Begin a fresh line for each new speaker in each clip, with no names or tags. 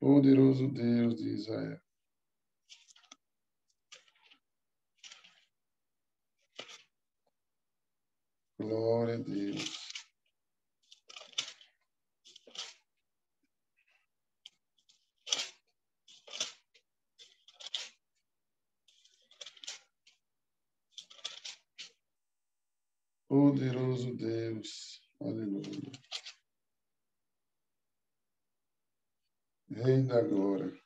Poderoso Deus de Israel. Glória a Deus. Poderoso Deus. Aleluia. Rei da Glória.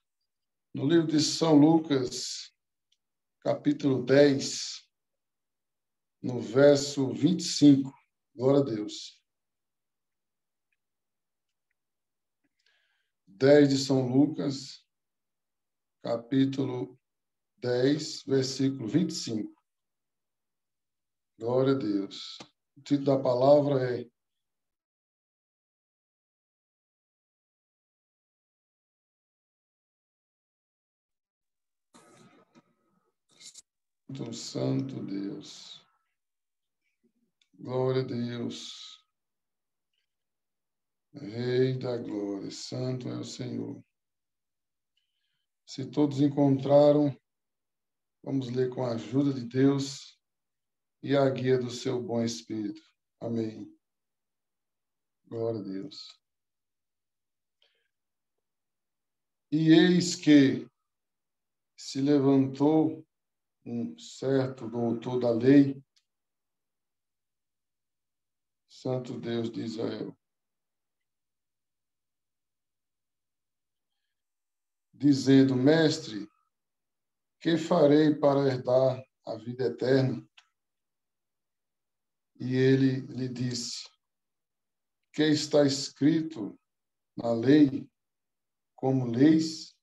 No livro de São Lucas, capítulo 10, no verso 25. Glória a Deus. 10 de São Lucas, capítulo 10, versículo 25. Glória a Deus. O título da palavra é do Santo Deus. Glória a Deus. Rei da glória, santo é o Senhor. Se todos encontraram, vamos ler com a ajuda de Deus e a guia do seu bom Espírito. Amém. Glória a Deus. E eis que se levantou um certo doutor da lei, Santo Deus de Israel, dizendo: Mestre, que farei para herdar a vida eterna? E ele lhe disse: Que está escrito na lei, como leis?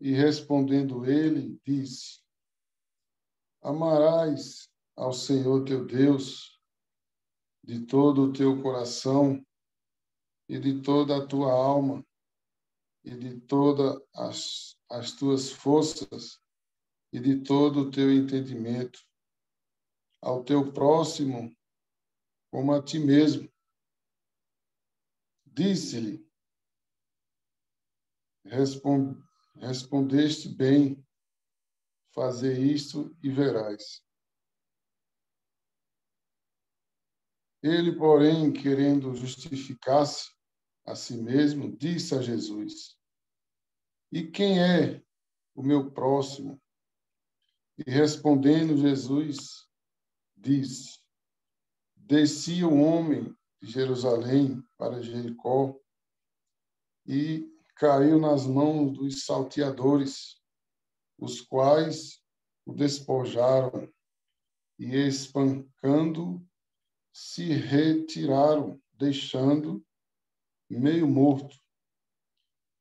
E respondendo ele, disse: Amarás ao Senhor teu Deus de todo o teu coração e de toda a tua alma e de todas as, as tuas forças e de todo o teu entendimento, ao teu próximo como a ti mesmo. Disse-lhe, respondeste bem, fazer isto e verás. Ele, porém, querendo justificar-se a si mesmo, disse a Jesus: E quem é o meu próximo? E respondendo Jesus, disse: Descia um homem de Jerusalém para Jericó e caiu nas mãos dos salteadores, os quais o despojaram e, espancando, se retiraram, deixando meio morto.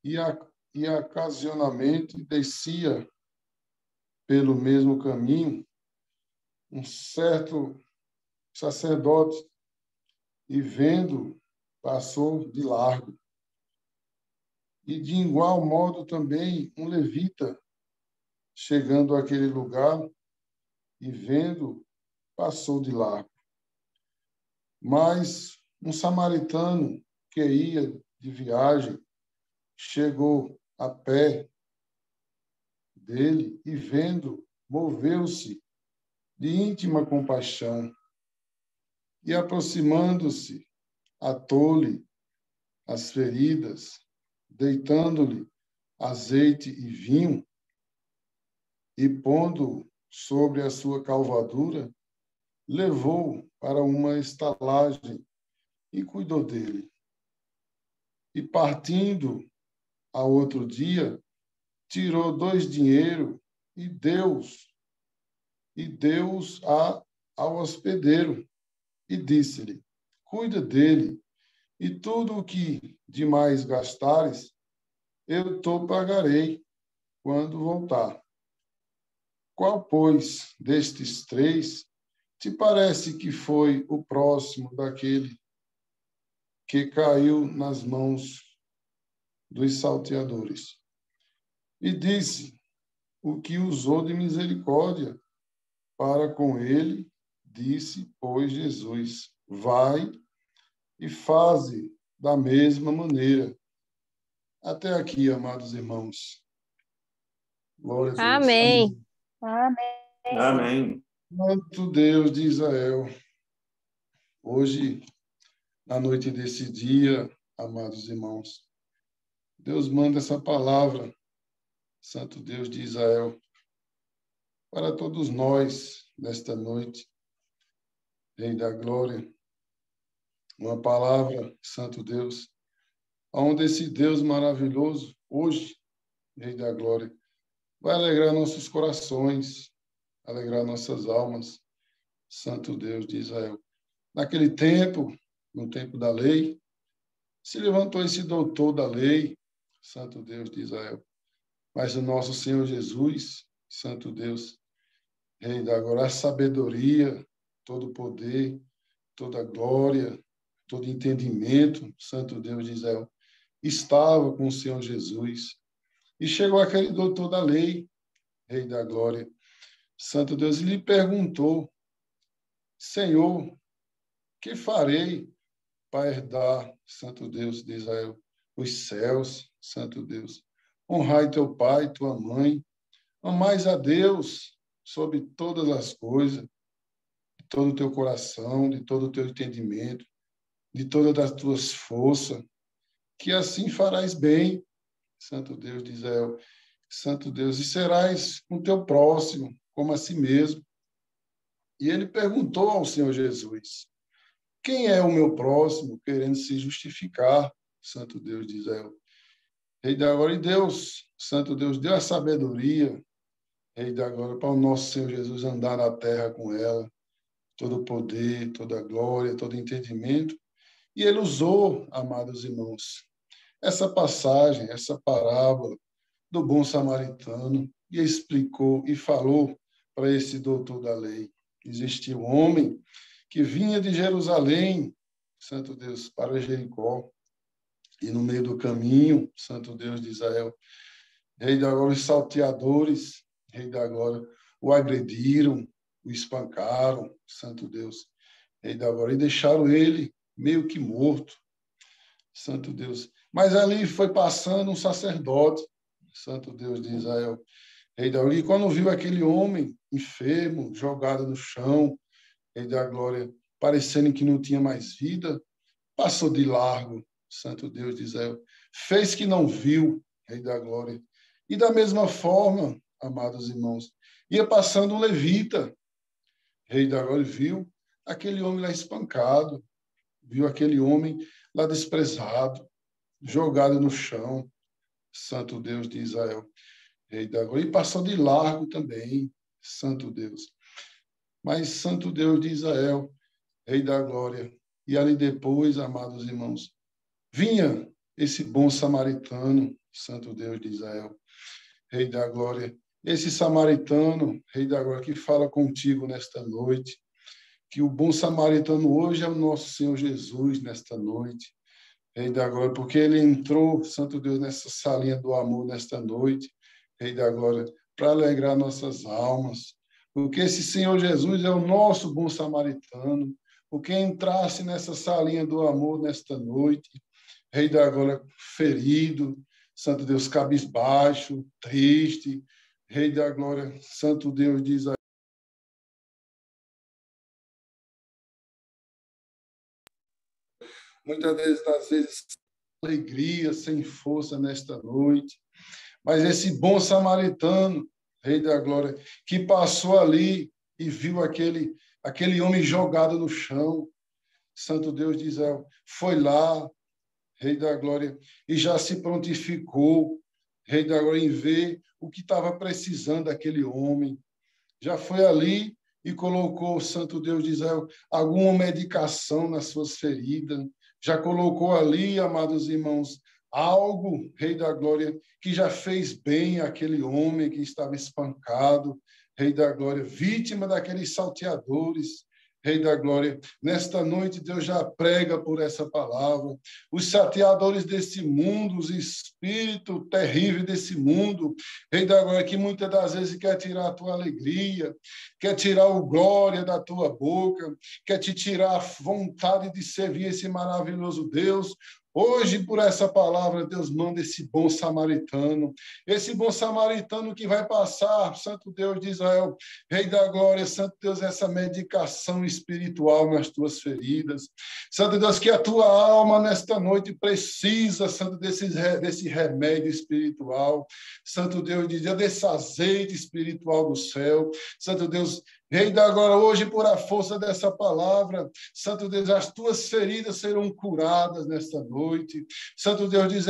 E, a, e ocasionalmente descia pelo mesmo caminho um certo sacerdote e vendo passou de largo. E de igual modo também um levita chegando àquele lugar e vendo passou de largo. Mas um samaritano que ia de viagem chegou a pé dele e vendo, moveu-se de íntima compaixão e aproximando-se, atou-lhe as feridas, deitando-lhe azeite e vinho e pondo sobre a sua calvadura, levou para uma estalagem e cuidou dele. E partindo ao outro dia, tirou dois dinheiro e Deus e Deus a ao hospedeiro e disse-lhe: Cuida dele, e tudo o que demais gastares, eu te pagarei quando voltar. Qual, pois, destes três te parece que foi o próximo daquele que caiu nas mãos dos salteadores? E disse: O que usou de misericórdia para com ele, disse, pois, Jesus: Vai e faze da mesma maneira. Até aqui, amados irmãos.
Glória a Deus. Amém.
Amém.
Amém.
Santo Deus de Israel. Hoje, na noite desse dia, amados irmãos, Deus manda essa palavra, Santo Deus de Israel, para todos nós nesta noite. Rei da glória, uma palavra, Santo Deus, onde esse Deus maravilhoso, hoje, Rei da glória, vai alegrar nossos corações, alegrar nossas almas, Santo Deus de Israel. Naquele tempo, no tempo da lei, se levantou esse doutor da lei, Santo Deus de Israel. Mas o nosso Senhor Jesus, Santo Deus, Rei da glória, a sabedoria, todo poder, toda glória, todo entendimento, Santo Deus de Israel, estava com o Senhor Jesus. E chegou aquele doutor da lei, Rei da glória, Santo Deus, e lhe perguntou: Senhor, que farei para herdar, Santo Deus de Israel, os céus, Santo Deus? Honrai teu pai, tua mãe, amais a Deus sobre todas as coisas, de todo o teu coração, de todo o teu entendimento, de todas as tuas forças, que assim farás bem, Santo Deus de Israel, Santo Deus, e serás com teu próximo como a si mesmo. E ele perguntou ao Senhor Jesus: Quem é o meu próximo, querendo se justificar, Santo Deus de Israel? Rei da glória, e Deus, Santo Deus, deu a sabedoria, Rei da glória, para o nosso Senhor Jesus andar na terra com ela, todo o poder, toda a glória, todo o entendimento, e ele usou, amados irmãos, essa passagem, essa parábola do bom samaritano e explicou e falou para esse doutor da lei. Existia um homem que vinha de Jerusalém, Santo Deus, para Jericó, e no meio do caminho, Santo Deus de Israel, Rei da Glória, os salteadores, Rei da Glória, o agrediram, o espancaram, Santo Deus, Rei da Glória, e deixaram ele meio que morto. Santo Deus. Mas ali foi passando um sacerdote, Santo Deus de Israel, rei da glória. E quando viu aquele homem enfermo, jogado no chão, rei da glória, parecendo que não tinha mais vida, passou de largo, Santo Deus de Israel. Fez que não viu, rei da glória. E da mesma forma, amados irmãos, ia passando um levita, rei da glória, viu aquele homem lá espancado, viu aquele homem lá desprezado, jogado no chão, Santo Deus de Israel, Rei da glória, e passou de largo também, Santo Deus. Mas Santo Deus de Israel, Rei da glória, e ali depois, amados irmãos, vinha esse bom samaritano, Santo Deus de Israel, Rei da glória, esse samaritano, Rei da glória, que fala contigo nesta noite, que o bom samaritano hoje é o nosso Senhor Jesus nesta noite. Rei da glória, porque ele entrou, Santo Deus, nessa salinha do amor nesta noite, Rei da glória, para alegrar nossas almas. Porque esse Senhor Jesus é o nosso bom samaritano, porque entrasse nessa salinha do amor nesta noite, Rei da glória, ferido, Santo Deus, cabisbaixo, triste, Rei da glória, Santo Deus diz a muitas vezes, às vezes, alegria, sem força nesta noite. Mas esse bom samaritano, Rei da Glória, que passou ali e viu aquele, aquele homem jogado no chão, Santo Deus de Israel, foi lá, Rei da Glória, e já se prontificou, Rei da Glória, em ver o que estava precisando aquele homem. Já foi ali e colocou, Santo Deus de Israel, alguma medicação nas suas feridas, já colocou ali, amados irmãos, algo, Rei da Glória, que já fez bem aquele homem que estava espancado, Rei da Glória, vítima daqueles salteadores, Rei da Glória. Nesta noite, Deus já prega por essa palavra. Os sateadores desse mundo, os espíritos terríveis desse mundo, Rei da Glória, que muitas das vezes quer tirar a tua alegria, quer tirar o glória da tua boca, quer te tirar a vontade de servir esse maravilhoso Deus, Hoje, por essa palavra, Deus manda esse bom samaritano, esse bom samaritano que vai passar, Santo Deus de Israel, Rei da Glória, Santo Deus, essa medicação espiritual nas tuas feridas. Santo Deus, que a tua alma nesta noite precisa, Santo, desse, desse remédio espiritual. Santo Deus, de desse azeite espiritual do céu. Santo Deus, Rei da agora hoje, por a força dessa palavra, Santo Deus, as tuas feridas serão curadas nesta noite. Santo Deus diz,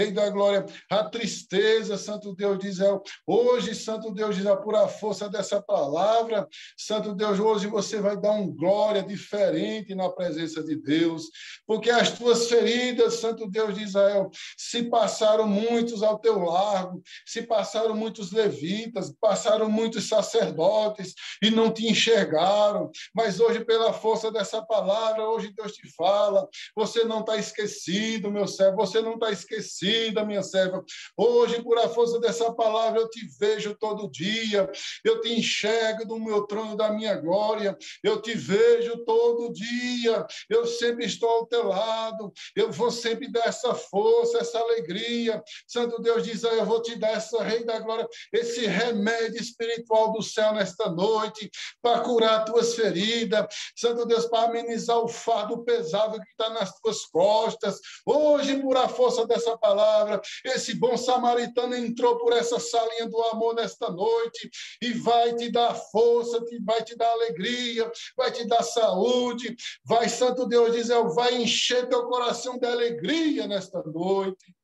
Rei da glória, a tristeza, Santo Deus diz, hoje, Santo Deus diz, por a força dessa palavra, Santo Deus, hoje você vai dar um glória diferente na presença de Deus, porque as tuas feridas, Santo Deus de Israel, se passaram muitos ao teu largo, se passaram muitos levitas, passaram muitos sacerdotes e não te enxergaram, mas hoje, pela força dessa palavra, hoje Deus te fala, você não está esquecido, meu servo, você não está esquecido esquecida, minha serva. Hoje, por a força dessa palavra, eu te vejo todo dia, eu te enxergo no meu trono da minha glória, eu te vejo todo dia, eu sempre estou ao teu lado, eu vou sempre dar essa força, essa alegria. Santo Deus diz: Eu vou te dar essa Rei da Glória, esse remédio espiritual do céu nesta noite, para curar tuas feridas. Santo Deus, para amenizar o fardo pesado que está nas tuas costas. Hoje, por a força dessa palavra, palavra. Esse bom samaritano entrou por essa salinha do amor nesta noite e vai te dar força, vai te dar alegria, vai te dar saúde. Vai, Santo Deus diz, vai encher teu coração de alegria nesta noite.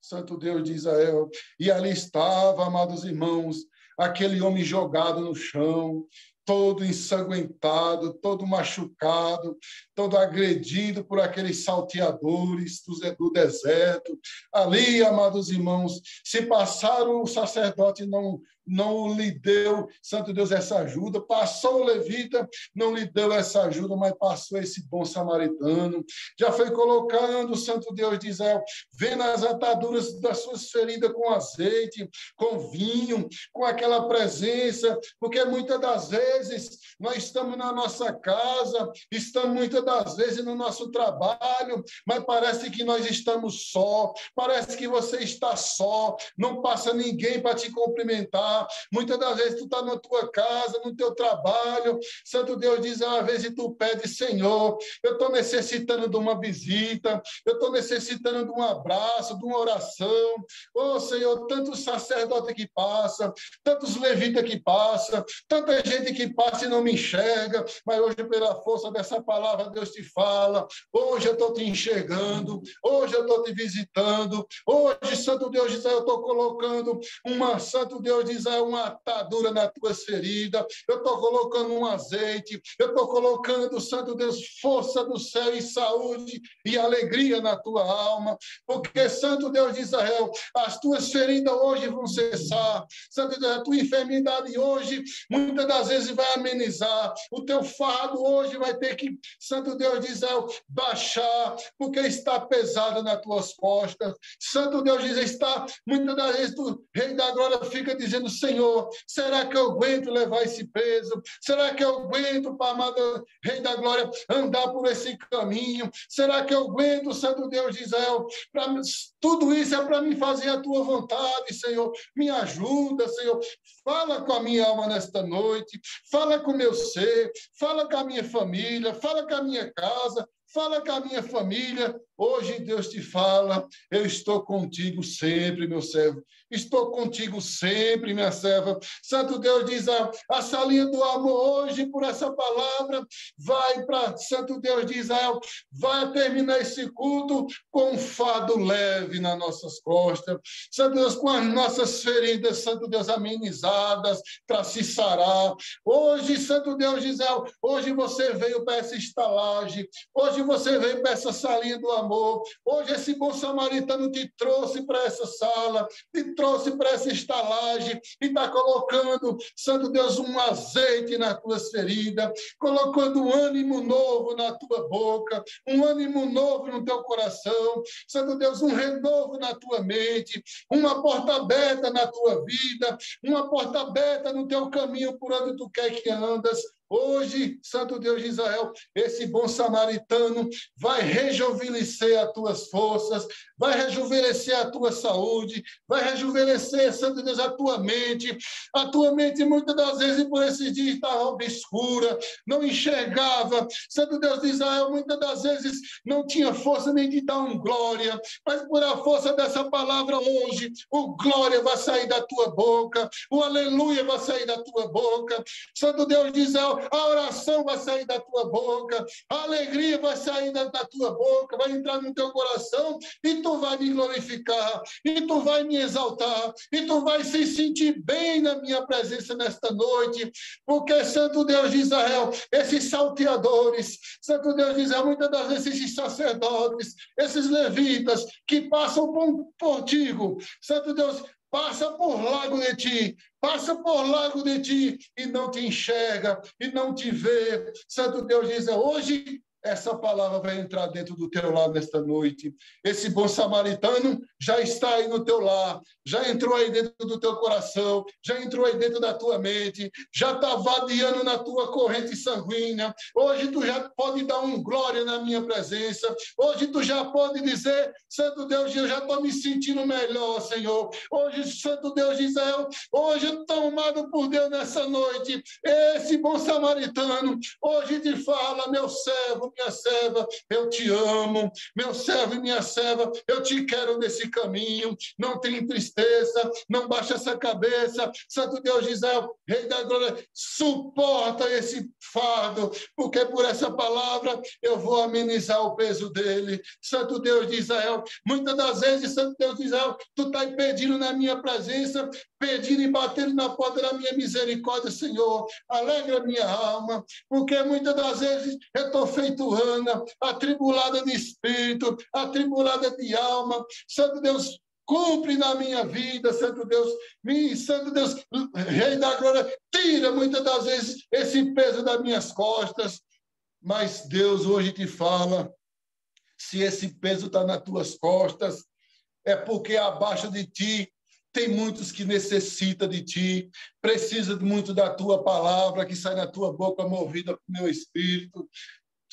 Santo Deus de Israel. E ali estava, amados irmãos, aquele homem jogado no chão, todo ensanguentado, todo machucado, todo agredido por aqueles salteadores do deserto. Ali, amados irmãos, se passaram o sacerdote não não lhe deu, Santo Deus, essa ajuda. Passou o levita, não lhe deu essa ajuda, mas passou esse bom samaritano. Já foi colocando Santo Deus de Israel, vendo as ataduras das suas feridas com azeite, com vinho, com aquela presença, porque muitas das vezes nós estamos na nossa casa, estamos muitas das vezes no nosso trabalho, mas parece que nós estamos só, parece que você está só, não passa ninguém para te cumprimentar Muitas das vezes tu está na tua casa, no teu trabalho. Santo Deus diz uma vez e tu pede, Senhor, eu estou necessitando de uma visita, eu estou necessitando de um abraço, de uma oração. Oh, Senhor, tantos sacerdotes que passa, tantos levitas que passa, tanta gente que passa e não me enxerga, mas hoje, pela força dessa palavra, Deus te fala. Hoje eu estou te enxergando, hoje eu estou te visitando, hoje, Santo Deus diz, eu estou colocando uma, Santo Deus diz, uma atadura nas tuas feridas, eu estou colocando um azeite, eu estou colocando, Santo Deus, força do céu e saúde e alegria na tua alma, porque, Santo Deus de Israel, as tuas feridas hoje vão cessar, Santo Deus, a tua enfermidade hoje, muitas das vezes vai amenizar, o teu fardo hoje vai ter que, Santo Deus de Israel, baixar, porque está pesado nas tuas costas, Santo Deus diz, está, muitas das vezes, o Rei da Glória fica dizendo, Senhor, será que eu aguento levar esse peso? Será que eu aguento, para amado Rei da Glória, andar por esse caminho? Será que eu aguento, Santo Deus de Israel? Pra, tudo isso é para me fazer a tua vontade, Senhor. Me ajuda, Senhor. Fala com a minha alma nesta noite, fala com o meu ser, fala com a minha família, fala com a minha casa, fala com a minha família. Hoje Deus te fala, eu estou contigo sempre, meu servo. Estou contigo sempre, minha serva. Santo Deus diz a, a salinha do amor hoje, por essa palavra, vai para Santo Deus de Israel, vai terminar esse culto com um fado leve nas nossas costas. Santo Deus, com as nossas feridas, Santo Deus, amenizadas para se sarar. Hoje, Santo Deus de Israel, hoje você veio para essa estalagem, hoje você veio para essa salinha do amor, hoje esse bom samaritano te trouxe para essa sala, te trouxe para essa estalagem e está colocando, Santo Deus, um azeite nas tuas feridas, colocando um ânimo novo na tua boca, um ânimo novo no teu coração, Santo Deus, um renovo na tua mente, uma porta aberta na tua vida, uma porta aberta no teu caminho por onde tu quer que andas. Hoje, Santo Deus de Israel, esse bom samaritano vai rejuvenescer as tuas forças, vai rejuvenescer a tua saúde, vai rejuvenescer, Santo Deus, a tua mente. A tua mente, muitas das vezes, por esses dias, estava obscura, não enxergava. Santo Deus de Israel, muitas das vezes, não tinha força nem de dar um glória, mas por a força dessa palavra hoje, o glória vai sair da tua boca, o aleluia vai sair da tua boca. Santo Deus de Israel, a oração vai sair da tua boca, a alegria vai sair da, tua boca, vai entrar no teu coração e tu vai me glorificar, e tu vai me exaltar, e tu vai se sentir bem na minha presença nesta noite, porque Santo Deus de Israel, esses salteadores, Santo Deus de Israel, muitas das vezes esses sacerdotes, esses levitas que passam por, por Santo Deus, passa por lago de ti, passa por lago de ti e não te enxerga e não te vê. Santo Deus diz: hoje essa palavra vai entrar dentro do teu lar nesta noite. Esse bom samaritano já está aí no teu lar, já entrou aí dentro do teu coração, já entrou aí dentro da tua mente, já está vadiando na tua corrente sanguínea. Hoje tu já pode dar um glória na minha presença. Hoje tu já pode dizer, Santo Deus, eu já estou me sentindo melhor, Senhor. Hoje, Santo Deus de Israel, hoje amado por Deus nessa noite. Esse bom samaritano, hoje te fala, meu servo, minha serva, eu te amo. Meu servo e minha serva, eu te quero nesse caminho. Não tem tristeza, não baixa essa cabeça. Santo Deus de Israel, Rei da Glória, suporta esse fardo, porque por essa palavra eu vou amenizar o peso dele. Santo Deus de Israel, muitas das vezes, Santo Deus de Israel, tu está pedindo na minha presença, pedindo e batendo na porta da minha misericórdia, Senhor. Alegra minha alma, porque muitas das vezes eu estou feito Ana, atribulada de espírito, atribulada de alma. Santo Deus, cumpre na minha vida, Santo Deus, me, Santo Deus, Rei da Glória, tira muitas das vezes esse peso das minhas costas. Mas Deus hoje te fala, se esse peso está nas tuas costas, é porque abaixo de ti tem muitos que necessitam de ti, precisa muito da tua palavra que sai na tua boca movida pelo meu espírito.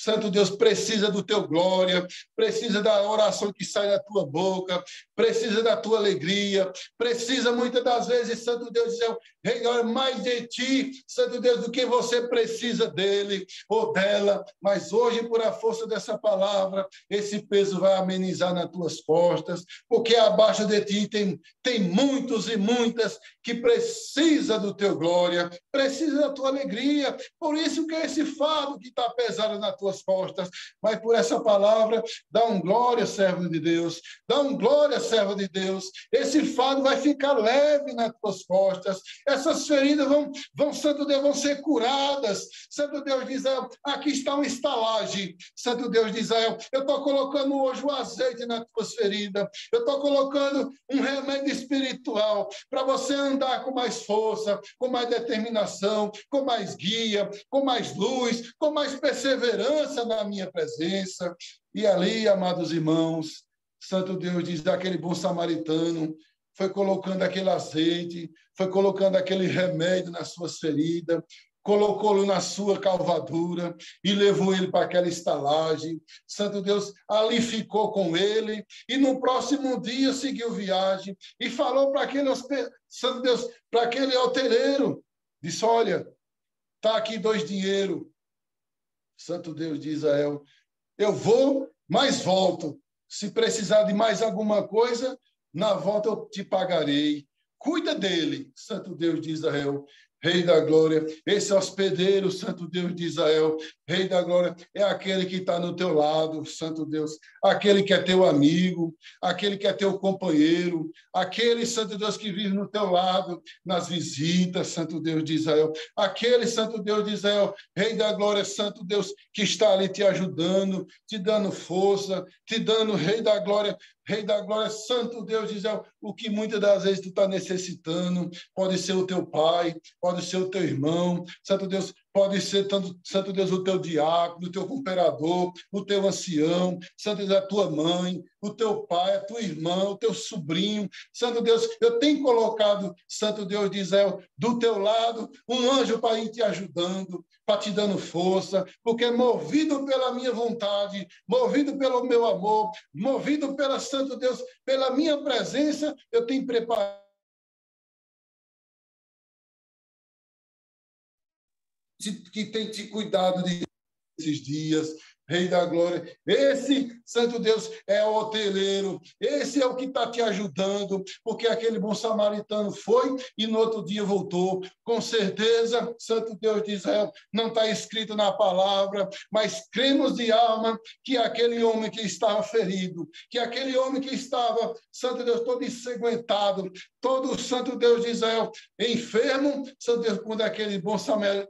Santo Deus precisa do teu glória, precisa da oração que sai da tua boca, precisa da tua alegria, precisa muitas das vezes, Santo Deus, dizer, Rei, mais de ti, Santo Deus, do que você precisa dele ou dela. Mas hoje, por a força dessa palavra, esse peso vai amenizar nas tuas costas, porque abaixo de ti tem, tem muitos e muitas que precisa do teu glória, precisa da tua alegria. Por isso que é esse fardo que está pesado nas tuas costas. Mas por essa palavra, dá um glória, servo de Deus. Dá um glória, servo de Deus. Esse fardo vai ficar leve nas tuas costas. Essas feridas vão, vão Santo Deus, vão ser curadas. Santo Deus de Israel, aqui está uma estalagem. Santo Deus de Israel, eu estou colocando hoje o azeite nas tuas feridas. Eu estou colocando um remédio espiritual para você andar com mais força, com mais determinação, com mais guia, com mais luz, com mais perseverança na minha presença. E ali, amados irmãos, Santo Deus diz aquele bom samaritano foi colocando aquele azeite, foi colocando aquele remédio nas suas feridas, colocou-lo na sua calvadura e levou ele para aquela estalagem. Santo Deus ali ficou com ele e no próximo dia seguiu viagem e falou para aquele Santo Deus, para aquele altereiro, disse: "Olha, tá aqui dois dinheiro. Santo Deus de Israel, eu vou, mas volto. Se precisar de mais alguma coisa, na volta eu te pagarei. Cuida dele, Santo Deus de Israel. Rei da glória, esse hospedeiro, Santo Deus de Israel, Rei da glória, é aquele que está no teu lado, Santo Deus, aquele que é teu amigo, aquele que é teu companheiro, aquele, Santo Deus, que vive no teu lado, nas visitas, Santo Deus de Israel, aquele, Santo Deus de Israel, Rei da glória, Santo Deus, que está ali te ajudando, te dando força, te dando, Rei da glória, Rei da glória, Santo Deus de Israel, o que muitas das vezes tu está necessitando, pode ser o teu pai, pode ser o teu irmão, Santo Deus, pode ser, tanto, Santo Deus, o teu diácono, o teu cooperador, o teu ancião, Santo Deus, a tua mãe, o teu pai, a tua irmã, o teu sobrinho. Santo Deus, eu tenho colocado, Santo Deus de Israel, do teu lado, um anjo para ir te ajudando, para te dando força, porque movido pela minha vontade, movido pelo meu amor, movido pela Santo Deus, pela minha presença, eu tenho preparado que tem te cuidado desses dias, Rei da Glória. Esse, Santo Deus, é o hoteleiro. Esse é o que está te ajudando, porque aquele bom samaritano foi e no outro dia voltou. Com certeza, Santo Deus de Israel, não está escrito na palavra, mas cremos de alma que aquele homem que estava ferido, que aquele homem que estava, Santo Deus, todo ensanguentado, todo Santo Deus de Israel, enfermo, Santo Deus, quando aquele bom samaritano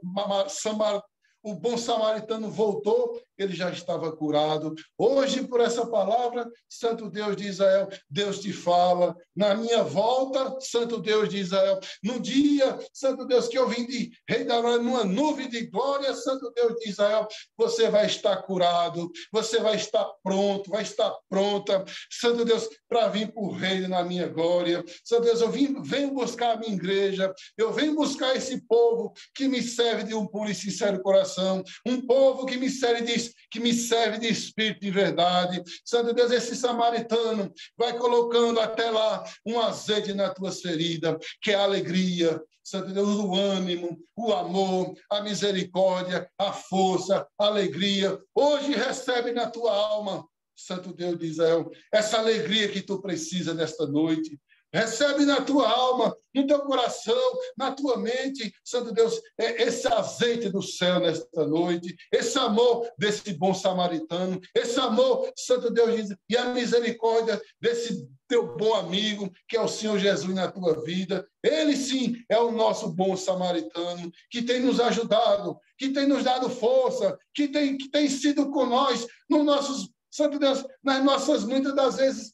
o bom samaritano voltou, ele já estava curado. Hoje, por essa palavra, Santo Deus de Israel, Deus te fala. Na minha volta, Santo Deus de Israel, no dia, Santo Deus, que eu vim de Rei da numa nuvem de glória, Santo Deus de Israel, você vai estar curado, você vai estar pronto, vai estar pronta, Santo Deus, para vir para o reino na minha glória. Santo Deus, eu vim, venho buscar a minha igreja, eu venho buscar esse povo que me serve de um puro e sincero coração, um povo que me serve de, que me serve de espírito de verdade. Santo Deus, esse samaritano vai colocando até lá um azeite na tua ferida, que é a alegria, Santo Deus, o ânimo, o amor, a misericórdia, a força, a alegria. Hoje recebe na tua alma, Santo Deus de Israel, essa alegria que tu precisa nesta noite. Recebe na tua alma, no teu coração, na tua mente, Santo Deus, é esse azeite do céu nesta noite, esse amor desse bom samaritano, esse amor, Santo Deus, e a misericórdia desse teu bom amigo, que é o Senhor Jesus na tua vida. Ele sim é o nosso bom samaritano, que tem nos ajudado, que tem nos dado força, que tem, que tem sido com nós nos nossos, Santo Deus, nas nossas muitas das vezes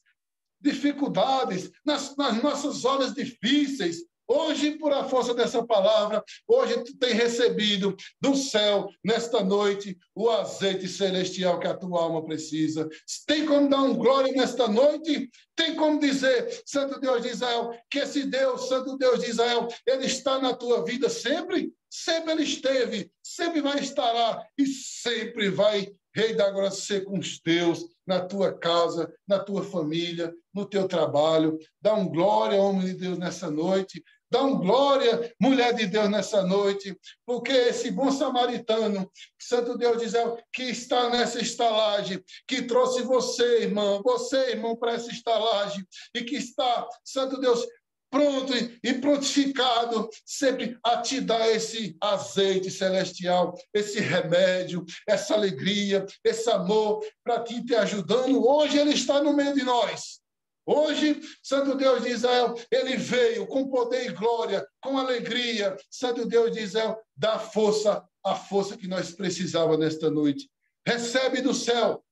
dificuldades, nas, nas nossas horas difíceis. Hoje, por a força dessa palavra, hoje tu tem recebido do céu, nesta noite, o azeite celestial que a tua alma precisa. Tem como dar um glória nesta noite? Tem como dizer, Santo Deus de Israel, que esse Deus, Santo Deus de Israel, ele está na tua vida sempre? Sempre ele esteve, sempre vai estar lá e sempre vai Rei da ser com os teus, na tua casa, na tua família, no teu trabalho. Dá um glória, homem de Deus, nessa noite. Dá um glória, mulher de Deus, nessa noite, porque esse bom samaritano, Santo Deus diz, que está nessa estalagem, que trouxe você, irmão, você, irmão, para essa estalagem, e que está, Santo Deus, pronto e prontificado sempre a te dar esse azeite celestial, esse remédio, essa alegria, esse amor para ti te ajudando. Hoje ele está no meio de nós. Hoje, Santo Deus de Israel, ele veio com poder e glória, com alegria. Santo Deus de Israel, dá força, a força que nós precisávamos nesta noite. Recebe do céu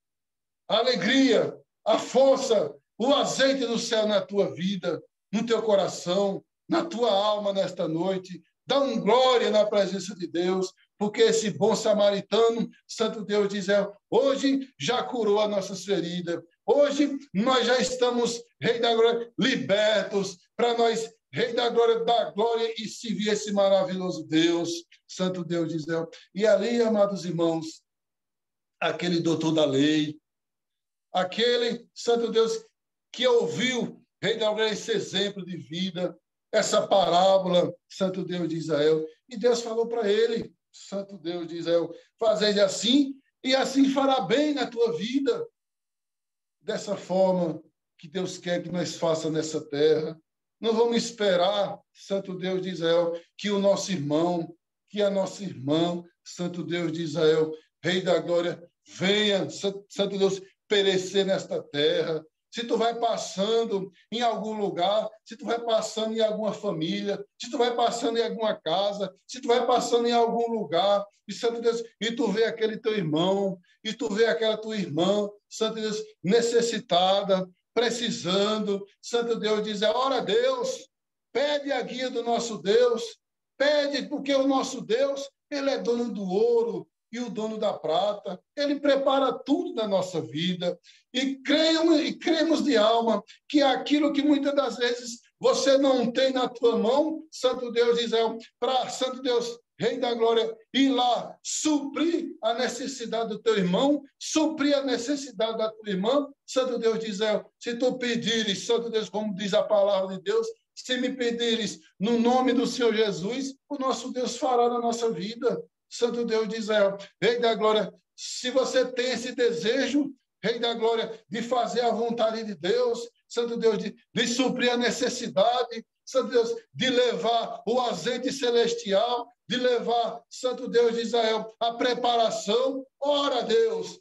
a alegria, a força, o azeite do céu na tua vida no teu coração, na tua alma nesta noite. Dá um glória na presença de Deus, porque esse bom samaritano, Santo Deus diz, é, hoje já curou as nossas feridas. Hoje nós já estamos, Rei da Glória, libertos para nós, Rei da Glória, da glória e servir esse maravilhoso Deus, Santo Deus diz. É, e ali, amados irmãos, aquele doutor da lei, aquele Santo Deus que ouviu Rei da Glória, esse exemplo de vida, essa parábola, Santo Deus de Israel. E Deus falou para ele, Santo Deus de Israel, fazeis assim, e assim fará bem na tua vida. Dessa forma que Deus quer que nós faça nessa terra. Não vamos esperar, Santo Deus de Israel, que o nosso irmão, que a nossa irmã, Santo Deus de Israel, Rei da Glória, venha, Santo Deus, perecer nesta terra, se tu vai passando em algum lugar, se tu vai passando em alguma família, se tu vai passando em alguma casa, se tu vai passando em algum lugar, e Santo Deus, e tu vê aquele teu irmão, e tu vê aquela tua irmã, Santo Deus, necessitada, precisando, Santo Deus diz, é ora Deus, pede a guia do nosso Deus, pede, porque o nosso Deus Ele é dono do ouro e o dono da prata. Ele prepara tudo na nossa vida. E cremos, e cremos de alma que aquilo que muitas das vezes você não tem na tua mão, Santo Deus Israel, para Santo Deus Rei da Glória, ir lá suprir a necessidade do teu irmão, suprir a necessidade da tua irmã. Santo Deus diz, se tu pedires, Santo Deus, como diz a palavra de Deus, se me pedires no nome do Senhor Jesus, o nosso Deus fará na nossa vida. Santo Deus de Israel, Rei da Glória, se você tem esse desejo, Rei da Glória, de fazer a vontade de Deus, Santo Deus, de, de suprir a necessidade, Santo Deus, de levar o azeite celestial, de levar, Santo Deus de Israel, a preparação. Ora, Deus,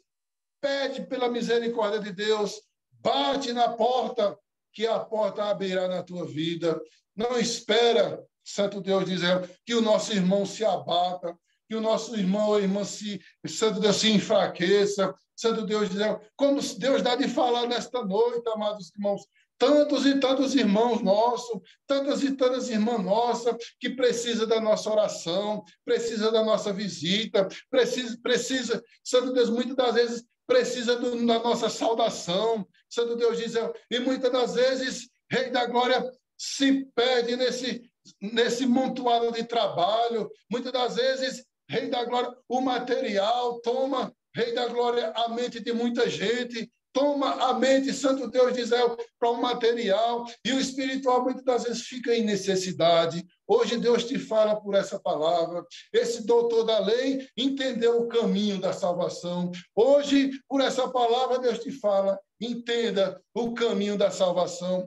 pede pela misericórdia de Deus, bate na porta, que a porta abrirá na tua vida. Não espera, Santo Deus de Israel, que o nosso irmão se abata, que o nosso irmão ou irmã se, Santo Deus, se enfraqueça. Santo Deus de Israel, como Deus dá de falar nesta noite, amados irmãos, tantos e tantos irmãos nossos, tantas e tantas irmãs nossas que precisa da nossa oração, precisa da nossa visita, precisa, precisa, Santo Deus, muitas das vezes precisa do, da nossa saudação, Santo Deus diz, e muitas das vezes, Rei da Glória se perde nesse, nesse montuado de trabalho, muitas das vezes, Rei da Glória, o material toma, Rei da Glória, a mente de muita gente, toma a mente, Santo Deus de Israel, para o material, e o espiritual muitas das vezes fica em necessidade. Hoje Deus te fala por essa palavra. Esse doutor da lei entendeu o caminho da salvação. Hoje, por essa palavra, Deus te fala, entenda o caminho da salvação.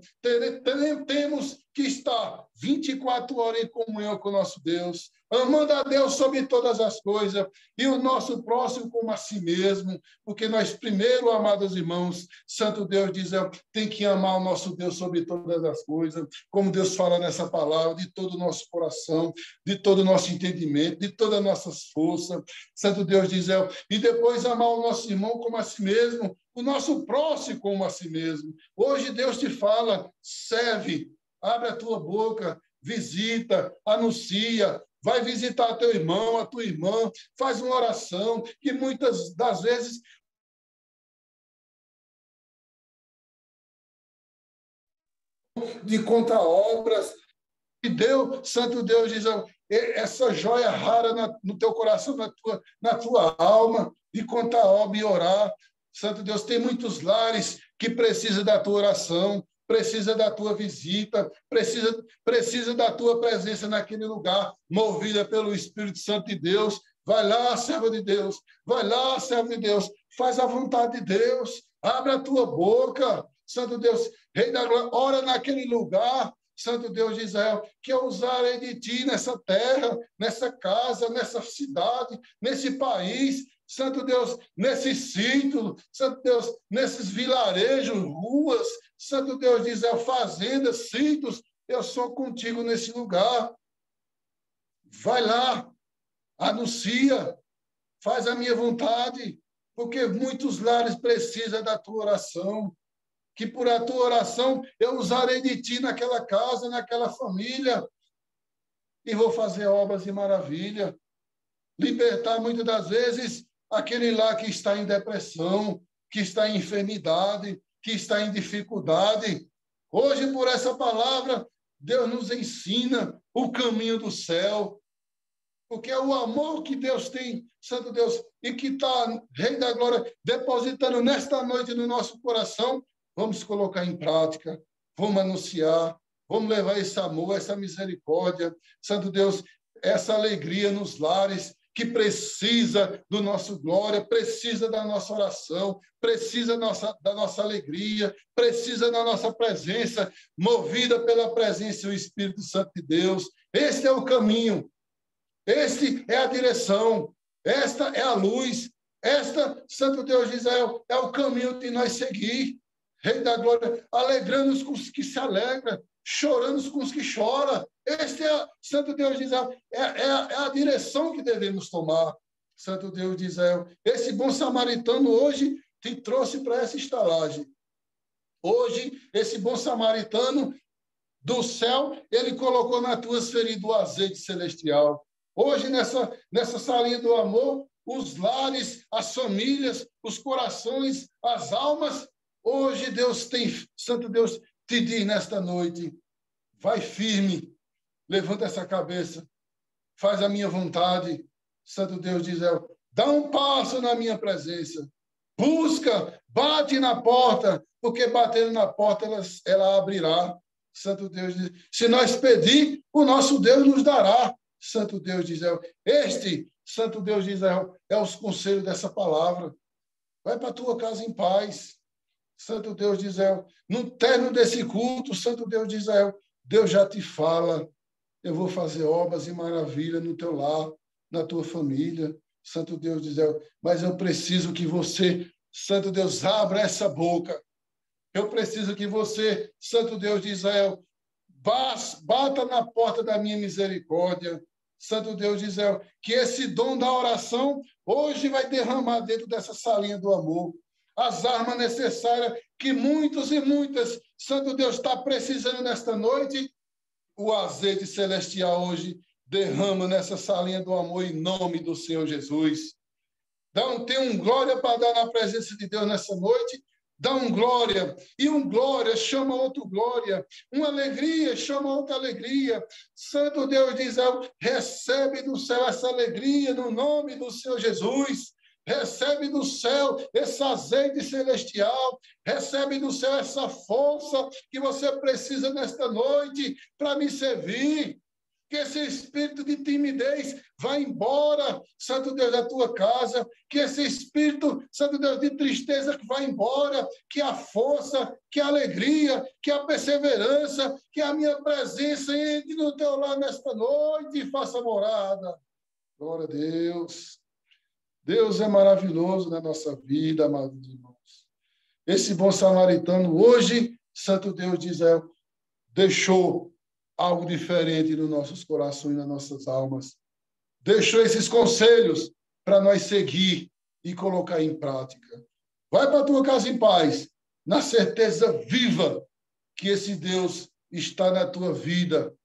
Temos que estar 24 horas em comunhão com o nosso Deus amando a Deus sobre todas as coisas e o nosso próximo como a si mesmo, porque nós primeiro, amados irmãos, Santo Deus diz, tem que amar o nosso Deus sobre todas as coisas, como Deus fala nessa palavra, de todo o nosso coração, de todo o nosso entendimento, de todas as nossas forças. Santo Deus diz, e depois amar o nosso irmão como a si mesmo, o nosso próximo como a si mesmo. Hoje Deus te fala, serve, abre a tua boca, visita, anuncia, vai visitar teu irmão, a tua irmã, faz uma oração, que muitas das vezes de contra-obras, e Deus, Santo Deus, diz essa joia rara na, no teu coração, na tua, na tua alma, de contar obra e orar. Santo Deus, tem muitos lares que precisam da tua oração, precisa da tua visita, precisa, precisa da tua presença naquele lugar, movida pelo Espírito Santo de Deus. Vai lá, servo de Deus, vai lá, servo de Deus, faz a vontade de Deus, abre a tua boca, Santo Deus, Rei da Glória, ora naquele lugar, Santo Deus de Israel, que eu usarei de ti nessa terra, nessa casa, nessa cidade, nesse país, Santo Deus, nesse sítio, Santo Deus, nesses vilarejos, ruas, Santo Deus diz, é fazendas, sítios, eu sou contigo nesse lugar. Vai lá, anuncia, faz a minha vontade, porque muitos lares precisam da tua oração. Que por a tua oração eu usarei de ti naquela casa, naquela família, e vou fazer obras de maravilha. Libertar muitas das vezes aquele lá que está em depressão, que está em enfermidade, que está em dificuldade. Hoje, por essa palavra, Deus nos ensina o caminho do céu, porque é o amor que Deus tem, Santo Deus, e que está, Rei da Glória, depositando nesta noite no nosso coração, vamos colocar em prática, vamos anunciar, vamos levar esse amor, essa misericórdia, Santo Deus, essa alegria nos lares, que precisa do nosso glória, precisa da nossa oração, precisa nossa, da nossa alegria, precisa da nossa presença, movida pela presença do Espírito Santo de Deus. Este é o caminho, este é a direção, esta é a luz, esta, Santo Deus de Israel, é o caminho de nós seguir. Rei da glória, alegrando-nos com os que se alegram, chorando com os que choram. Este é, Santo Deus de Israel, é, é, é a direção que devemos tomar. Santo Deus de Israel, esse bom samaritano hoje te trouxe para essa estalagem. Hoje, esse bom samaritano do céu, ele colocou nas tuas feridas o azeite celestial. Hoje, nessa, nessa salinha do amor, os lares, as famílias, os corações, as almas. Hoje, Deus tem, Santo Deus, te diz nesta noite: vai firme, levanta essa cabeça, faz a minha vontade. Santo Deus diz: dá um passo na minha presença, busca, bate na porta, porque batendo na porta ela, ela abrirá. Santo Deus diz: se nós pedir, o nosso Deus nos dará. Santo Deus de Israel. Este, Santo Deus de Israel, é os conselhos dessa palavra. Vai para a tua casa em paz. Santo Deus de Israel. No término desse culto, Santo Deus de Israel, Deus já te fala. Eu vou fazer obras e maravilhas no teu lar, na tua família. Santo Deus de Israel. Mas eu preciso que você, Santo Deus, abra essa boca. Eu preciso que você, Santo Deus de Israel, bata na porta da minha misericórdia. Santo Deus de Israel, que esse dom da oração hoje vai derramar dentro dessa salinha do amor as armas necessárias que muitos e muitas, Santo Deus, está precisando nesta noite. O azeite celestial hoje derrama nessa salinha do amor em nome do Senhor Jesus. Dá um, tem um glória para dar na presença de Deus nessa noite dá um glória, e um glória chama outro glória, uma alegria chama outra alegria. Santo Deus diz: recebe do céu essa alegria no nome do Senhor Jesus. Recebe do céu esse azeite celestial, recebe do céu essa força que você precisa nesta noite para me servir que esse espírito de timidez vá embora, Santo Deus, da tua casa, que esse espírito, Santo Deus, de tristeza vá embora, que a força, que a alegria, que a perseverança, que a minha presença entre no teu lar nesta noite e faça morada. Glória a Deus. Deus é maravilhoso na nossa vida, amados irmãos. Esse bom samaritano, hoje, Santo Deus de Israel, deixou algo diferente nos nossos corações, nas nossas almas. Deixou esses conselhos para nós seguir e colocar em prática. Vai para a tua casa em paz, na certeza viva que esse Deus está na tua vida,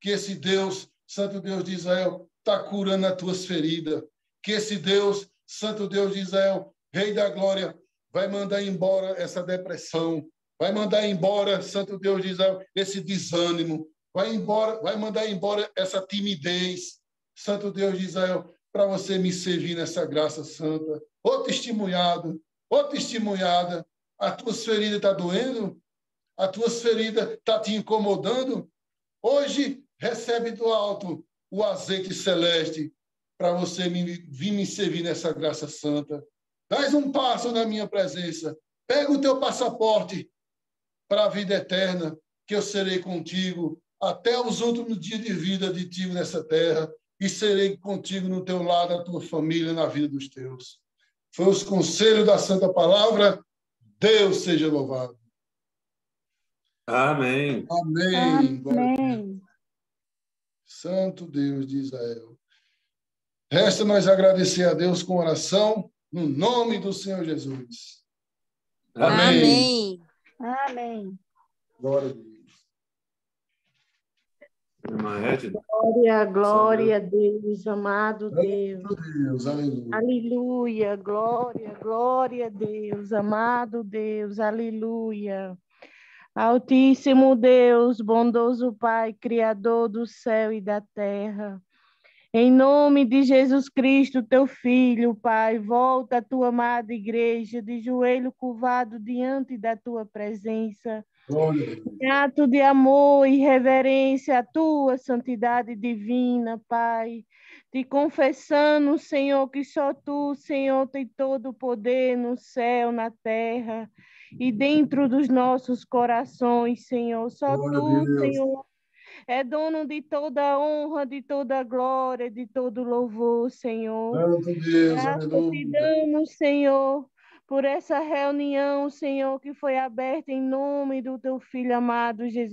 que esse Deus, Santo Deus de Israel, está curando as tuas feridas, que esse Deus, Santo Deus de Israel, Rei da Glória, vai mandar embora essa depressão, vai mandar embora, Santo Deus de Israel, esse desânimo, vai embora, vai mandar embora essa timidez, Santo Deus de Israel, para você me servir nessa graça santa. Ô testemunhado, ô testemunhada, as tuas feridas estão tá doendo? As tuas feridas estão tá te incomodando? Hoje recebe do alto o azeite celeste para você me, vir me servir nessa graça santa. Dás um passo na minha presença. Pega o teu passaporte para a vida eterna, que eu serei contigo até os últimos dias de vida de ti nessa terra e serei contigo no teu lado, na tua família, na vida dos teus. Foi os conselhos da Santa Palavra. Deus seja louvado.
Amém.
Amém. Amém. Santo Deus de Israel. Resta nós agradecer a Deus com oração, no nome do Senhor Jesus.
Amém. Amém. Amém.
Glória a Deus.
Glória, glória a Deus, amado Deus.
Deus. Aleluia.
Aleluia, glória, glória a Deus, amado Deus, aleluia. Altíssimo Deus, bondoso Pai, Criador do céu e da terra. Em nome de Jesus Cristo, teu Filho, Pai, volta a tua amada igreja de joelho curvado diante da tua presença em ato de amor e reverência à tua santidade divina, Pai. Te confessando, Senhor, que só tu, Senhor, tem todo o poder no céu, na terra e dentro dos nossos corações, Senhor. Só Glória tu, Senhor, é dono de toda honra, de toda glória, de todo louvor, Senhor.
Santo Deus,
Graças te damos, Senhor por essa reunião, Senhor, que foi aberta em nome do teu filho amado Jesus.